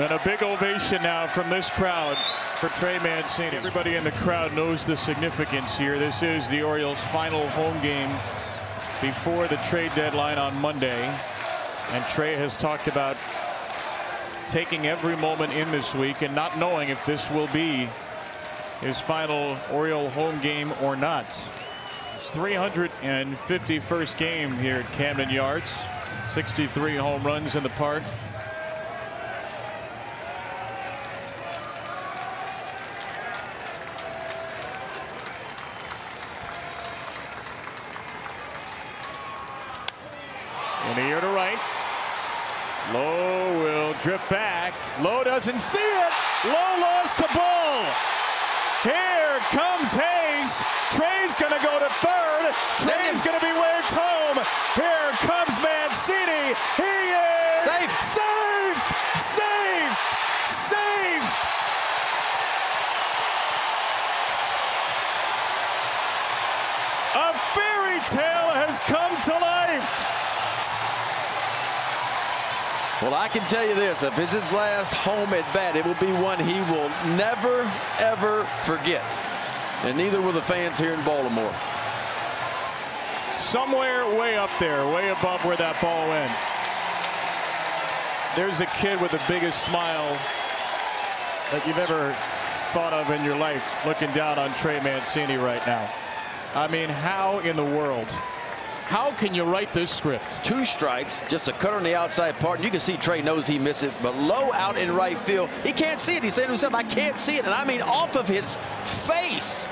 And a big ovation now from this crowd for Trey Mancini. Everybody in the crowd knows the significance here. This is the Orioles' final home game before the trade deadline on Monday. And Trey has talked about taking every moment in this week and not knowing if this will be his final Oriole home game or not. His 351st game here at Camden Yards. 63 home runs in the park. In the air to right. Lowe will drip back. Lowe doesn't see it. Lowe lost the ball. Here comes Hays. Trey's going to go to third. Trey's going to be waved home. Here comes Mancini. He is Safe. Safe. Safe. Safe. A fairy tale Well, I can tell you this. If it's his last home at bat, it will be one he will never, ever forget. And neither will the fans here in Baltimore. Somewhere way up there, way above where that ball went. There's a kid with the biggest smile that you've ever thought of in your life looking down on Trey Mancini right now. I mean, how in the world? How can you write this script? Two strikes, just a cut on the outside part. And you can see Trey knows he missed it, but Lowe out in right field. He can't see it. He's saying to himself, I can't see it. And I mean, off of his face.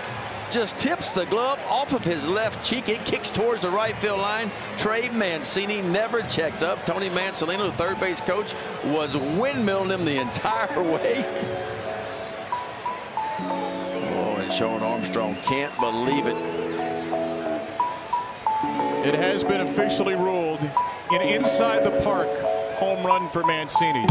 Just tips the glove off of his left cheek. It kicks towards the right field line. Trey Mancini never checked up. Tony Mansolino, the third base coach, was windmilling him the entire way. Oh, and Shawn Armstrong can't believe it. It has been officially ruled an inside the park home run for Mancini.